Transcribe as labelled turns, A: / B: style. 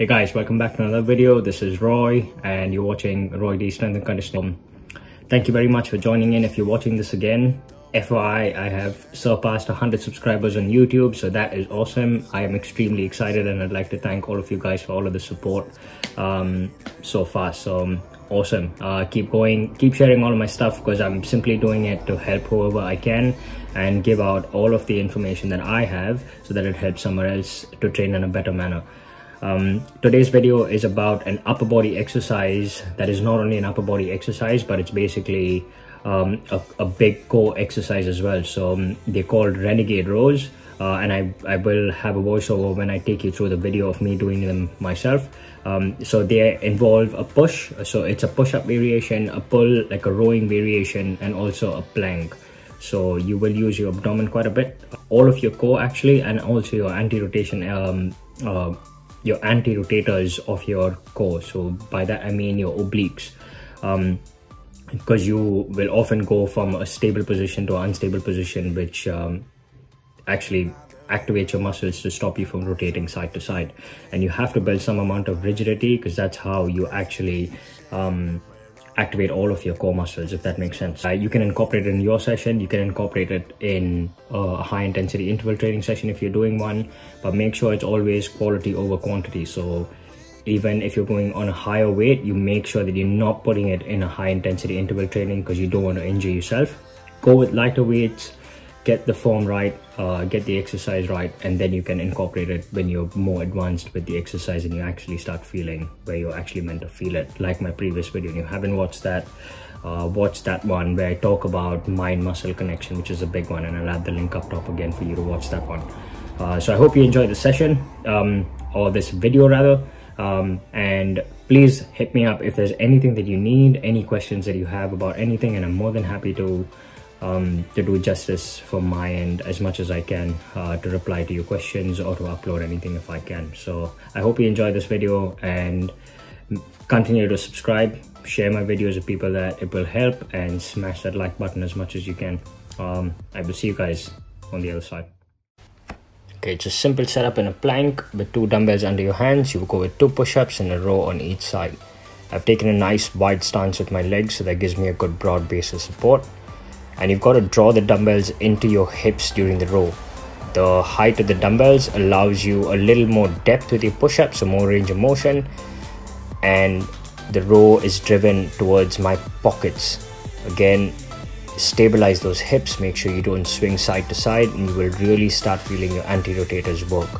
A: Hey guys, welcome back to another video. This is Roy and you're watching Roy D Strength and Conditioning. Thank you very much for joining in. If you're watching this again, FYI, I have surpassed 100 subscribers on YouTube, so that is awesome. I am extremely excited and I'd like to thank all of you guys for all of the support um, so far. So um, awesome. Uh, keep going, keep sharing all of my stuff because I'm simply doing it to help whoever I can and give out all of the information that I have so that it helps someone else to train in a better manner. Um, today's video is about an upper body exercise that is not only an upper body exercise, but it's basically um, a, a, big core exercise as well. So um, they're called Renegade Rows. Uh, and I, I will have a voiceover when I take you through the video of me doing them myself. Um, so they involve a push, so it's a push-up variation, a pull, like a rowing variation, and also a plank. So you will use your abdomen quite a bit, all of your core actually, and also your anti-rotation um, uh, your anti-rotators of your core. So by that i mean your obliques. Um, because you will often go from a stable position to an unstable position which um, actually activates your muscles to stop you from rotating side to side. And you have to build some amount of rigidity because that's how you actually um, activate all of your core muscles if that makes sense. Uh, you can incorporate it in your session you can incorporate it in a high intensity interval training session if you're doing one but make sure it's always quality over quantity. So even if you're going on a higher weight you make sure that you're not putting it in a high intensity interval training because you don't want to injure yourself. Go with lighter weights get the form right, uh, get the exercise right, and then you can incorporate it when you're more advanced with the exercise and you actually start feeling where you're actually meant to feel it. Like my previous video, and you haven't watched that, uh, watch that one where I talk about mind-muscle connection, which is a big one, and I'll add the link up top again for you to watch that one. Uh, so I hope you enjoyed the session, um, or this video rather, um, and please hit me up if there's anything that you need, any questions that you have about anything, and I'm more than happy to um, to do justice from my end as much as I can uh, to reply to your questions or to upload anything if I can. So I hope you enjoy this video and continue to subscribe, share my videos with people that it will help and smash that like button as much as you can. Um, I will see you guys on the other side. Okay, it's a simple setup in a plank with two dumbbells under your hands. You will go with two push-ups and a row on each side. I've taken a nice wide stance with my legs so that gives me a good broad base of support and you've got to draw the dumbbells into your hips during the row. The height of the dumbbells allows you a little more depth with your push-ups, so more range of motion, and the row is driven towards my pockets. Again, stabilize those hips, make sure you don't swing side to side, and you will really start feeling your anti-rotators work.